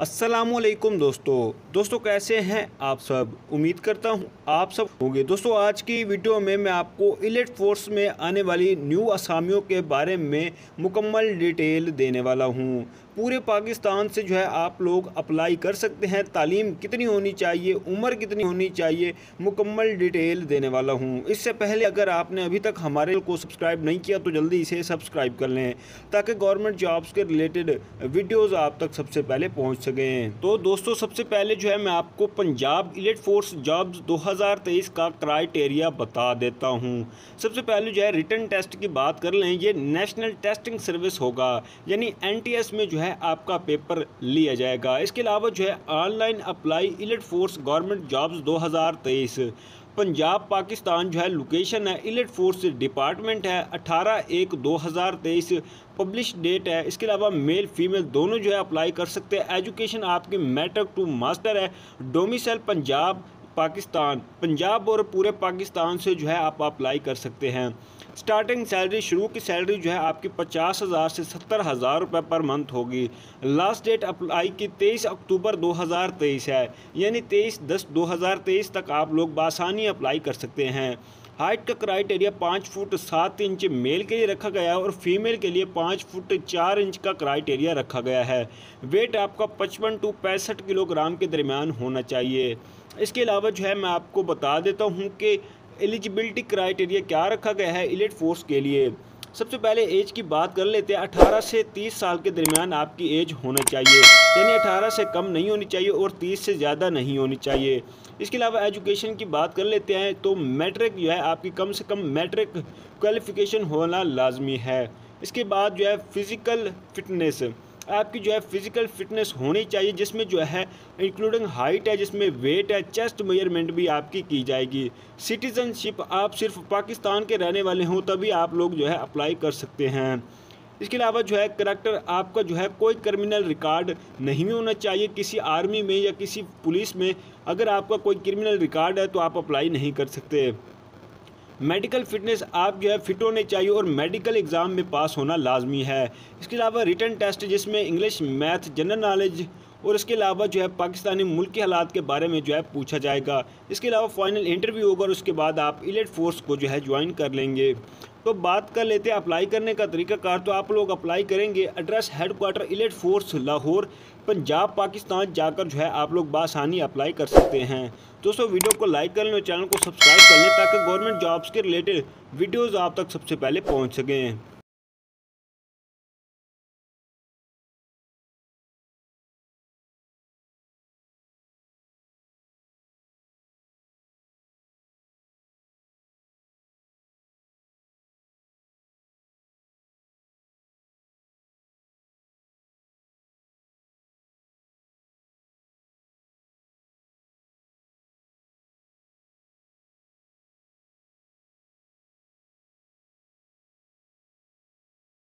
असलकुम दोस्तों। दोस्तों, कैसे हैं आप सब? उम्मीद करता हूँ आप सब होंगे। दोस्तों, आज की वीडियो में मैं आपको इलेट फोर्स में आने वाली न्यू असामियों के बारे में मुकम्मल डिटेल देने वाला हूँ। पूरे पाकिस्तान से जो है आप लोग अप्लाई कर सकते हैं। तालीम कितनी होनी चाहिए, उम्र कितनी होनी चाहिए, मुकम्मल डिटेल देने वाला हूँ। इससे पहले अगर आपने अभी तक हमारे को सब्सक्राइब नहीं किया तो जल्दी इसे सब्सक्राइब कर लें, ताकि गवर्नमेंट जॉब्स के रिलेटेड वीडियोज़ आप तक सबसे पहले पहुँच सकें। तो दोस्तों, सबसे पहले जो है मैं आपको पंजाब इलेट फोर्स जॉब्स दो हज़ार तेईस का क्राइटेरिया बता देता हूँ। सबसे पहले जो है रिटर्न टेस्ट की बात कर लें, ये नेशनल टेस्टिंग सर्विस होगा, यानी एनटीएस में जो है है, आपका पेपर लिया जाएगा। इसके अलावा जो है, online apply elite force government jobs 2023 Punjab Pakistan जो है, लोकेशन है इलेट फोर्स डिपार्टमेंट है 18 एक 2023 पब्लिश डेट है, इसके अलावा मेल, फीमेल दोनों जो है, अप्लाई कर सकते हैं। एजुकेशन आपकी मैट्रिक टू मास्टर है। डोमिसल पंजाब पाकिस्तान। पंजाब और पूरे पाकिस्तान से जो है आप अप्लाई कर सकते हैं। स्टार्टिंग सैलरी, शुरू की सैलरी जो है आपकी पचास हज़ार से सत्तर हज़ार रुपये पर मंथ होगी। लास्ट डेट अप्लाई की तेईस अक्टूबर दो हज़ार तेईस है। यानी तेईस दस दो हज़ार तेईस तक आप लोग बासानी अप्लाई कर सकते हैं। हाइट का क्राइटेरिया पाँच फुट सात इंच मेल के लिए रखा गया है और फीमेल के लिए पाँच फुट चार इंच का क्राइटेरिया रखा गया है। वेट आपका पचपन टू पैंसठ किलोग्राम के दरमियान होना चाहिए। इसके अलावा जो है, मैं आपको बता देता हूँ कि एलिजिबिलिटी क्राइटेरिया क्या रखा गया है इलेट फोर्स के लिए। सबसे पहले एज की बात कर लेते हैं। 18 से 30 साल के दरमियान आपकी एज होना चाहिए। यानी 18 से कम नहीं होनी चाहिए और 30 से ज़्यादा नहीं होनी चाहिए। इसके अलावा एजुकेशन की बात कर लेते हैं तो मैट्रिक जो है आपकी कम से कम मैट्रिक क्वालिफ़िकेशन होना लाजमी है। इसके बाद जो है फ़िज़िकल फ़िटनेस आपकी जो है फ़िज़िकल फिटनेस होनी चाहिए, जिसमें जो है इंक्लूडिंग हाइट है, जिसमें वेट है चेस्ट मेज़रमेंट भी आपकी की जाएगी। सिटीज़नशिप आप सिर्फ़ पाकिस्तान के रहने वाले हों, तभी आप लोग जो है अप्लाई कर सकते हैं। इसके अलावा जो है करेक्टर आपका जो है कोई क्रिमिनल रिकॉर्ड नहीं होना चाहिए किसी आर्मी में या किसी पुलिस में। अगर आपका कोई क्रिमिनल रिकॉर्ड है तो आप अप्लाई नहीं कर सकते। मेडिकल फिटनेस आप जो है फिट होने चाहिए और मेडिकल एग्ज़ाम में पास होना लाजमी है। इसके अलावा रिटर्न टेस्ट जिसमें इंग्लिश, मैथ, जनरल नॉलेज और इसके अलावा जो है पाकिस्तानी मुल्क के हालात के बारे में जो है पूछा जाएगा। इसके अलावा फाइनल इंटरव्यू होगा और उसके बाद आप इलेट फोर्स को जो है ज्वाइन कर लेंगे। तो बात कर लेते हैं अप्लाई करने का तरीकाकार। तो आप लोग अप्लाई करेंगे address head quarter elite force Lahore, Punjab, Pakistan जाकर जो है आप लोग बासानी अप्लाई कर सकते हैं। दोस्तों वीडियो को लाइक कर लें और चैनल को सब्सक्राइब कर लें ताकि गवर्नमेंट जॉब्स के रिलेटेड वीडियोज़ आप तक सबसे पहले पहुँच सकें।